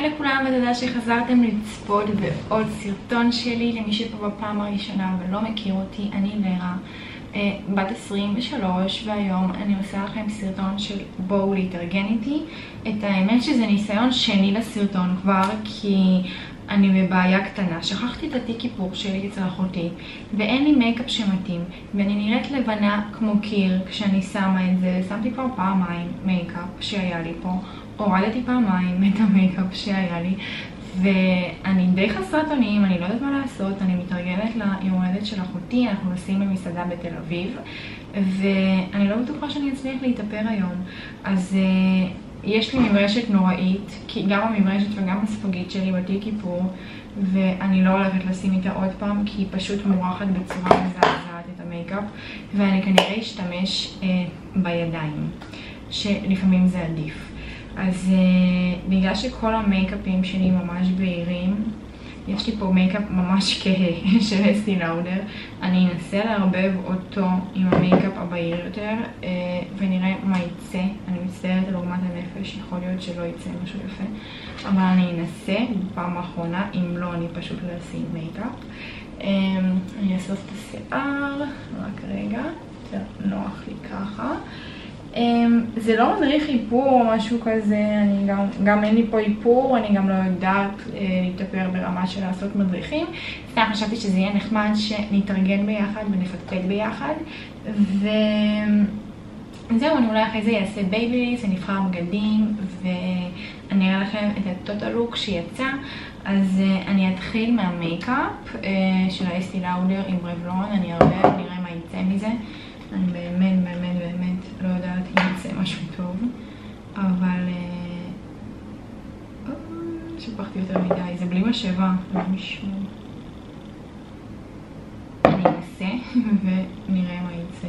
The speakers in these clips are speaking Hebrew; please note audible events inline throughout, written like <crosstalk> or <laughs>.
היי לכולם ותודה שחזרתם לצפות בעוד סרטון שלי למי שפה בפעם הראשונה ולא מכיר אותי, אני לרה אה, בת 23 והיום אני עושה לכם סרטון של בואו להתארגן איתי. את האמת שזה ניסיון שני לסרטון כבר כי אני בבעיה קטנה, שכחתי את התיק איפור שלי אצל אחותי ואין לי מייקאפ שמתאים ואני נראית לבנה כמו קיר כשאני שמה את זה, שמתי כבר פעמיים מייקאפ שהיה לי פה הורדתי פעמיים את המייקאפ שהיה לי ואני די חסרת אונים, אני לא יודעת מה לעשות, אני מתארגנת ליום הולדת של אחותי, אנחנו נוסעים במסעדה בתל אביב ואני לא בטוחה שאני אצליח להתאפר היום. אז אה, יש לי מברשת נוראית, כי גם המברשת וגם הספגית שלי בתיק איפור ואני לא הולכת לשים איתה עוד פעם כי היא פשוט מורחת בצורה מזעזעת את המייקאפ ואני כנראה אשתמש אה, בידיים שלפעמים זה עדיף אז אה, בגלל שכל המייקאפים שלי ממש בהירים, יש לי פה מייקאפ ממש <laughs> כהה של אסטי לאודר, אני אנסה לערבב אותו עם המייקאפ הבהיר יותר אה, ונראה מה יצא. אני מצטערת על עוגמת הנפש, יכול להיות שלא יצא משהו יפה, אבל אני אנסה בפעם האחרונה, אם לא אני פשוט לא אשים מייקאפ. אמ, אני אאסוף את השיער, רק רגע, יותר נוח לי ככה. אמ, זה לא מדריך איפור או משהו כזה, אני גם, גם אין לי פה איפור, אני גם לא יודעת אה, להתאפר ברמה של לעשות מדריכים. סתם חשבתי שזה יהיה נחמד שנתארגן ביחד ונפטפט ביחד. וזהו, אני אולי אחרי זה אעשה בייביליס, אני אבחר בגדים ואני אראה לכם את ה total look שיצא. אז uh, אני אתחיל מהמייקאפ uh, של האסטי לאודר עם רבלון, אני אראה, נראה מה יצא מזה. אני באמת באמת באמת לא יודעת אם יצא משהו טוב, אבל... אה, שפכתי יותר מדי, זה בלי משאבה, לא משמור. אני אנסה <laughs> ונראה מה יצא.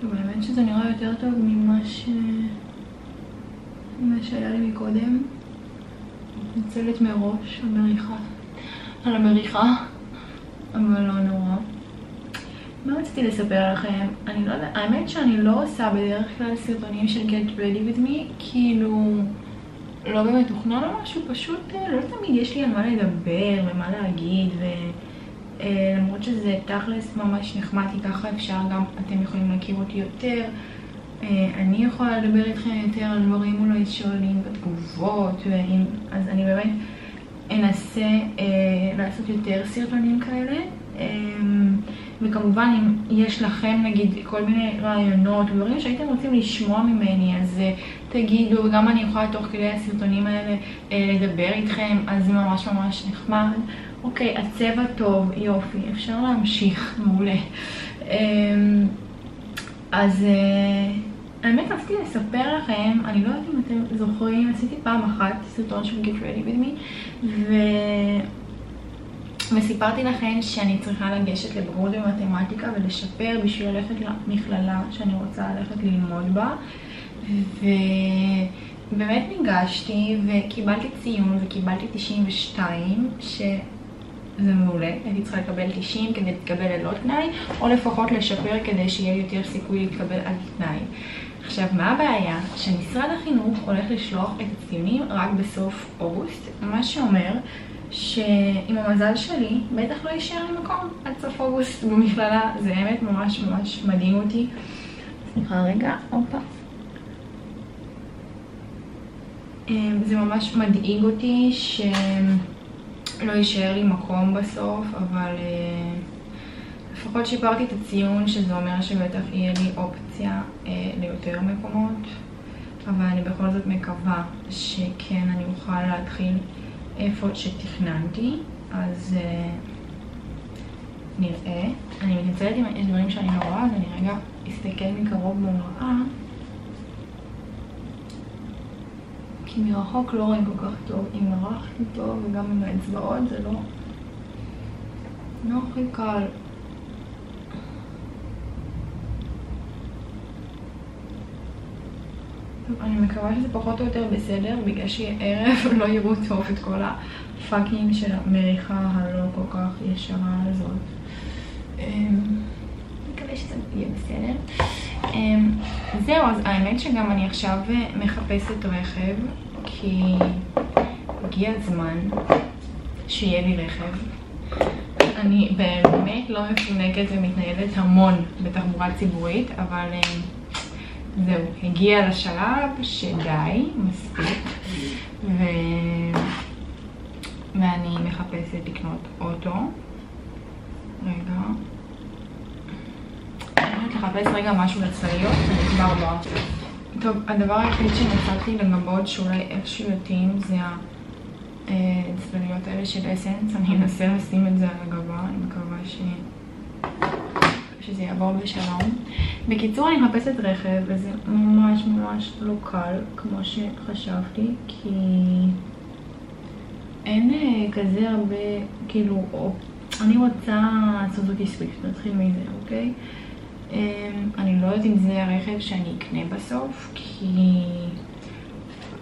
טוב, האמת שזה נראה יותר טוב ממה ש... ממה שהיה לי מקודם. מתנצלת מראש על מריחה, על המריחה, אבל לא נורא. מה רציתי לספר לכם? אני לא יודעת, האמת שאני לא עושה בדרך כלל סרטונים של get ready with me, כאילו לא באמת תוכנן או משהו, פשוט אה, לא תמיד יש לי על מה לדבר ומה להגיד ולמרות אה, שזה תכלס ממש נחמד, כי ככה אפשר גם, אתם יכולים להכיר אותי יותר אני יכולה לדבר איתכם יותר על דברים אולי שואלים בתגובות, ואם, אז אני באמת אנסה אה, לעשות יותר סרטונים כאלה. אה, וכמובן אם יש לכם נגיד כל מיני רעיונות, דברים שהייתם רוצים לשמוע ממני, אז אה, תגידו, גם אני יכולה תוך כדי הסרטונים האלה אה, לדבר איתכם, אז זה ממש ממש נחמד. אוקיי, הצבע טוב, יופי, אפשר להמשיך, מעולה. אה, אז... אה, האמת רציתי לספר לכם, אני לא יודעת אם אתם זוכרים, עשיתי פעם אחת סרטון של Get Ready With Me ו... וסיפרתי לכם שאני צריכה לגשת לבגרות במתמטיקה ולשפר בשביל ללכת למכללה שאני רוצה ללכת ללמוד בה ובאמת ניגשתי וקיבלתי ציון וקיבלתי 92 ש... זה מעולה, הייתי צריכה לקבל 90 כדי להתקבל ללא תנאי, או לפחות לשפר כדי שיהיה יותר סיכוי להתקבל על תנאי. עכשיו, מה הבעיה? שמשרד החינוך הולך לשלוח את הציונים רק בסוף אוגוסט, מה שאומר שעם המזל שלי בטח לא יישאר לי מקום עד סוף אוגוסט במכללה, זה באמת ממש ממש מדהים אותי. סליחה רגע, הופה. אמ, זה ממש מדאיג אותי שלא יישאר לי מקום בסוף, אבל... לפחות שיפרתי את הציון, שזה אומר שבטח יהיה לי אופציה אה, ליותר מקומות, אבל אני בכל זאת מקווה שכן אני אוכל להתחיל איפה שתכננתי, אז אה, נראה. אני מתנצלת אם יש דברים שאני לא רואה, אז אני רגע אסתכל מקרוב במראה. כי מרחוק לא רואים כל כך טוב. אם ערכתי טוב וגם עם האצבעות זה לא... לא הכי קל. אני מקווה שזה פחות או יותר בסדר, בגלל שערב <laughs> לא יראו טוב את כל הפאקינג של המריחה הלא כל כך ישרה הזאת. אמ, מקווה שזה יהיה בסדר. אמ, זהו, אז האמת שגם אני עכשיו מחפשת רכב, כי הגיע הזמן שיהיה לי רכב. אני באמת לא מפונקת ומתניידת המון בתחבורה ציבורית, אבל אמ, זהו, הגיע לשלב שדי, מספיק, ו... ואני מחפשת לקנות אוטו. רגע. אני הולכת לחפש רגע משהו לצליות, אני כבר באה. טוב, הדבר היחיד שמצאתי לגבות שאולי איכשהו יתאים זה הצלליות האלה של אסנס. אני אנסה לשים את זה על הגבה, אני מקווה ש... שזה יעבור בשלום. בקיצור, אני מחפשת רכב, וזה ממש ממש לא קל, כמו שחשבתי, כי אין אה, כזה הרבה, כאילו, או, אני רוצה סוזוקי סוויפט, נתחיל מזה, אוקיי? אמ, אני לא יודעת אם זה הרכב שאני אקנה בסוף, כי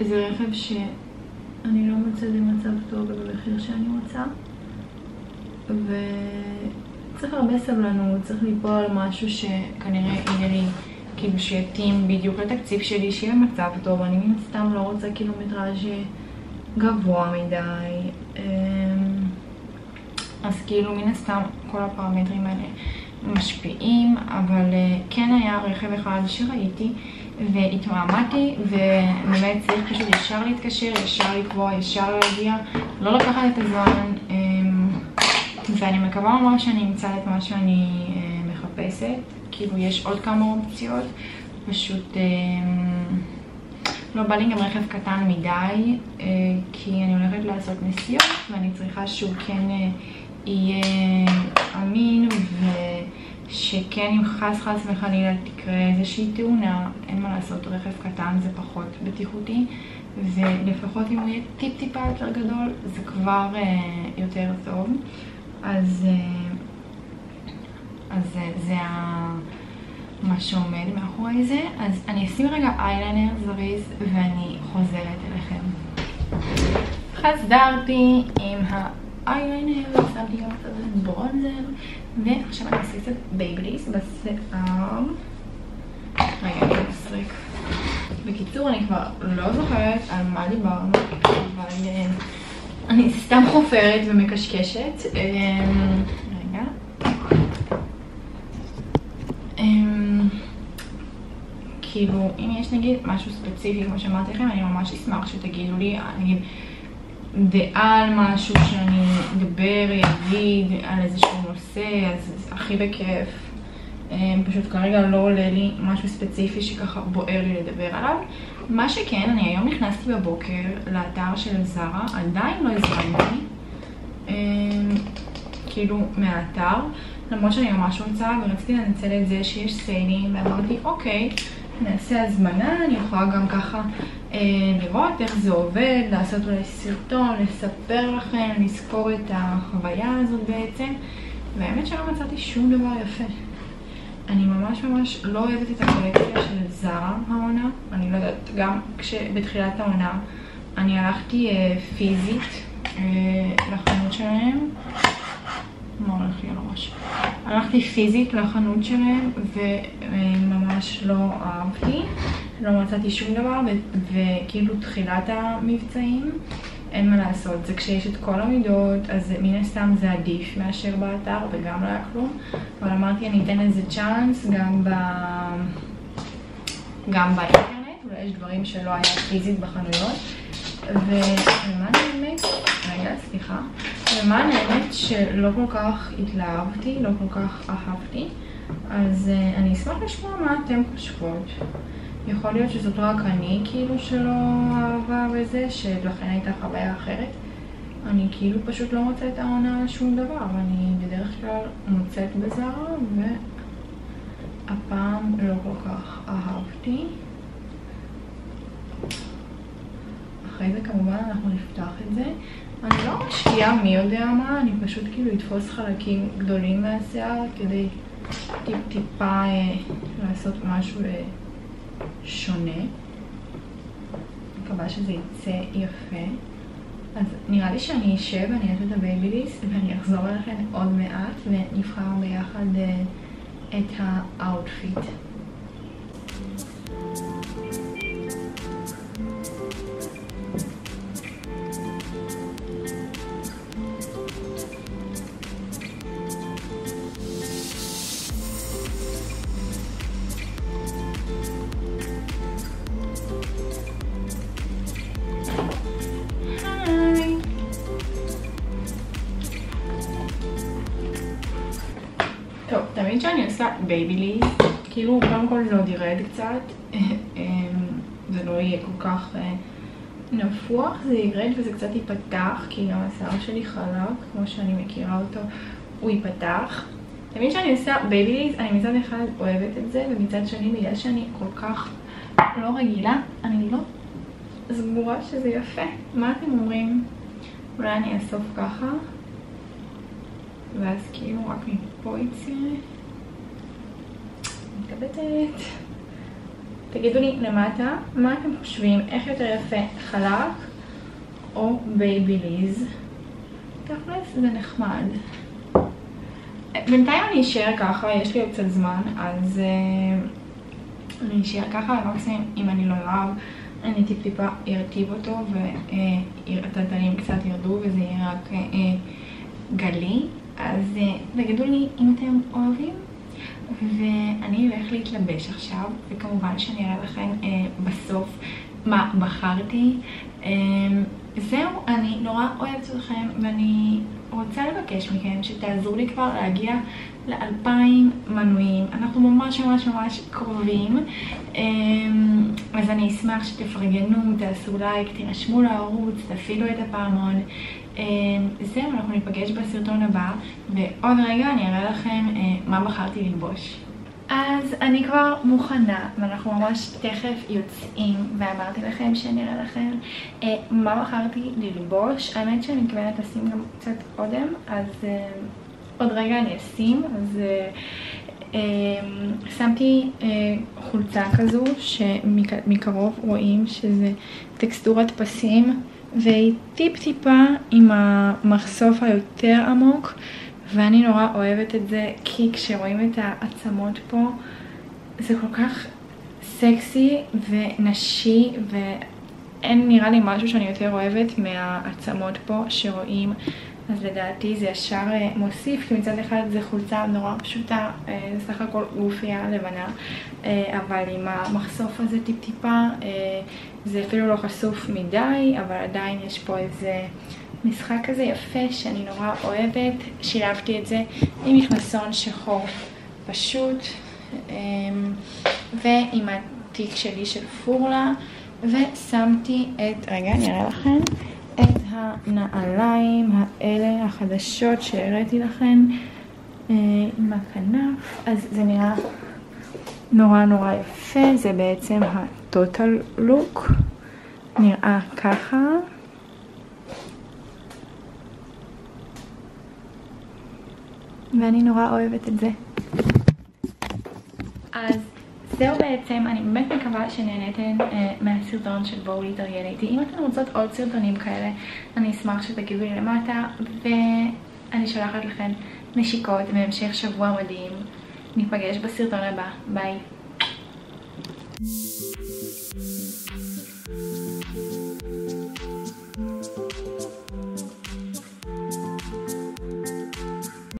זה רכב שאני לא מוצאת במצב טוב במחיר שאני רוצה. וצריך הרבה סבלנות, צריך ליפול על משהו שכנראה יהיה לי, כאילו שיתאים בדיוק לתקציב שלי, שיהיה במצב טוב. אני מן הסתם לא רוצה קילומטראז' גבוה מדי. אמ, אז כאילו מן הסתם כל הפרמטרים האלה משפיעים, אבל אה, כן היה רכב אחד שראיתי והתמהמהתי, ובאמת צריך פשוט ישר להתקשר, ישר לקבוע, ישר להגיע, לא לקחת את הזמן, אמ, ואני מקווה ממש שאני אמצא את מה שאני אה, מחפשת, כאילו יש עוד כמה אופציות, פשוט אמ, לא בא לי גם רכב קטן מדי, אה, כי אני הולכת לעשות נסיעות ואני צריכה שהוא כן יהיה אמין ושכן אם חס חס וחלילה תקרה איזושהי תאונה, אין מה לעשות, רכב קטן זה פחות בטיחותי ולפחות אם הוא יהיה טיפ טיפה יותר גדול זה כבר אה, יותר טוב אז, אה, אז אה, זה ה... מה שעומד מאחורי זה אז אני אשים רגע איילנר זריז ואני חוזרת אליכם חזרתי עם ה... אייליינר, שמתי גם קצת ברונזר, ועכשיו אני אעשה קצת בייבליס בשיער. רגע, אני אסרק. בקיצור, אני כבר לא זוכרת על מה דיברנו, אבל אה, אני סתם חופרת ומקשקשת. אה, רגע. אמ, כאילו, אם יש נגיד משהו ספציפי, כמו שאמרתי לכם, אני ממש אשמח שתגידו לי, נגיד, דעה על משהו שאני אדבר, אגיד על איזשהו נושא, אז הכי בכיף. אמ, פשוט כרגע לא עולה לי משהו ספציפי שככה בוער לי לדבר עליו. מה שכן, אני היום נכנסתי בבוקר לאתר של זרה, עדיין לא הזמנתי, אמ, כאילו מהאתר, למרות שאני ממש רוצה ורציתי לנצל את זה שיש סיילים ואמרתי אוקיי, נעשה הזמנה, אני יכולה גם ככה אה, לראות איך זה עובד, לעשות אולי סרטון, לספר לכם, לזכור את החוויה הזאת בעצם, והאמת שלא מצאתי שום דבר יפה. אני ממש ממש לא אוהבת את הקולקציה של זרה העונה, אני לא יודעת, גם כשבתחילת העונה אני הלכתי אה, פיזית אה, לחנות שלהם, מה הולך לי על הראש? הלכתי פיזית לחנות שלהם וממש לא אהבתי, לא מצאתי שום דבר וכאילו תחילת המבצעים אין מה לעשות, זה כשיש את כל המידות אז מן הסתם זה עדיף מאשר באתר וגם לא היה כלום. אבל אמרתי אני אתן לזה צ'אנס גם, ב... גם באינטרנט, אולי יש דברים שלא היה פיזית בחנויות. ולמען האמת, רגע, סליחה, למען האמת שלא כל כך התלהבתי, לא כל כך אהבתי, אז uh, אני אשמח לשמוע מה אתם חושבות. יכול להיות שזאת רק אני כאילו שלא אהבה וזה, שלכן הייתה חוויה אחרת. אני כאילו פשוט לא מוצאת העונה שום דבר, אני בדרך כלל מוצאת בזרה, והפעם לא כל כך אהבתי. אחרי זה כמובן אנחנו נפתח את זה. אני לא משקיעה מי יודע מה, אני פשוט כאילו אתפוס חלקים גדולים מהשיער כדי טיפ טיפה אה, לעשות משהו אה, שונה. מקווה שזה יצא יפה. אז נראה לי שאני אשב, אני אעשה את הבייביליס ואני אחזור אליכם עוד מעט ונבחר ביחד אה, את האוטפיט. טוב, תמיד כשאני עושה בייביליס, כאילו קודם כל זה עוד ירד קצת, <laughs> אמ, זה לא יהיה כל כך אה, נפוח, זה ירד וזה קצת ייפתח, כי גם השיער שלי חלק, כמו שאני מכירה אותו, הוא ייפתח. תמיד כשאני עושה בייביליס, אני מצד אחד אוהבת את זה, ומצד שני, בגלל שאני כל כך לא רגילה, אני לא סגורה שזה יפה. מה אתם אומרים? אולי אני אאסוף ככה, ואז כאילו רק מפה יצא. מתלבטת. תגידו לי למטה, מה אתם חושבים? איך יותר יפה, חלק או בייביליס? תכלס זה נחמד. בינתיים אני אשאר ככה, יש לי עוד קצת זמן, אז אה, אני אשאר ככה, ומקסימום אם אני לא אוהב, אני טיפ טיפה ארטיב אותו, והטלטלים uh, קצת ירדו, וזה יהיה רק uh, גלי. אז תגידו לי אם אתם אוהבים, ואני אלך להתלבש עכשיו, וכמובן שאני אראה לכם uh, בסוף מה בחרתי. Uh, זהו, אני נורא אוהבת אתכם, ואני רוצה לבקש מכם שתעזרו לי כבר להגיע לאלפיים מנויים. אנחנו ממש ממש ממש קרובים. אמ, אז אני אשמח שתפרגנו, תעשו לייק, תירשמו לערוץ, תפעילו את הפעמון. אמ, זהו, אנחנו ניפגש בסרטון הבא, ועוד רגע אני אראה לכם אה, מה בחרתי ללבוש. אז אני כבר מוכנה, ואנחנו ממש תכף יוצאים, ואמרתי לכם שאני אראה לכם אה, מה בחרתי ללבוש. האמת שאני מתכוונת לשים גם קצת אודם, אז אה, עוד רגע אני אשים. אז אה, שמתי אה, חולצה כזו, שמקרוב רואים שזה טקסטורת פסים, והיא טיפ טיפה עם המחשוף היותר עמוק. ואני נורא אוהבת את זה, כי כשרואים את העצמות פה, זה כל כך סקסי ונשי, ואין נראה לי משהו שאני יותר אוהבת מהעצמות פה שרואים. אז לדעתי זה ישר אה, מוסיף, כי מצד אחד זה חולצה נורא פשוטה, אה, סך הכל גופייה לבנה, אה, אבל עם המחשוף הזה טיפ-טיפה, זה אפילו לא חשוף מדי, אבל עדיין יש פה איזה משחק כזה יפה שאני נורא אוהבת. שילבתי את זה עם מכנסון שחור פשוט, ועם התיק שלי של פורלה, ושמתי את, רגע אני אראה לכם. את הנעליים האלה החדשות שהראיתי לכם אה, עם הכנף, אז זה נראה נורא נורא יפה, זה בעצם הטוטל לוק, נראה ככה. ואני נורא אוהבת את זה. אז זהו בעצם, אני באמת מקווה שנהניתן אה, מהסרטון של בואו להתארגן איתי. אם אתן רוצות עוד סרטונים כאלה, אני אשמח שתגידו לי למטה, ואני שולחת לכם נשיקות והמשך שבוע מדהים. ניפגש בסרטון הבא, ביי.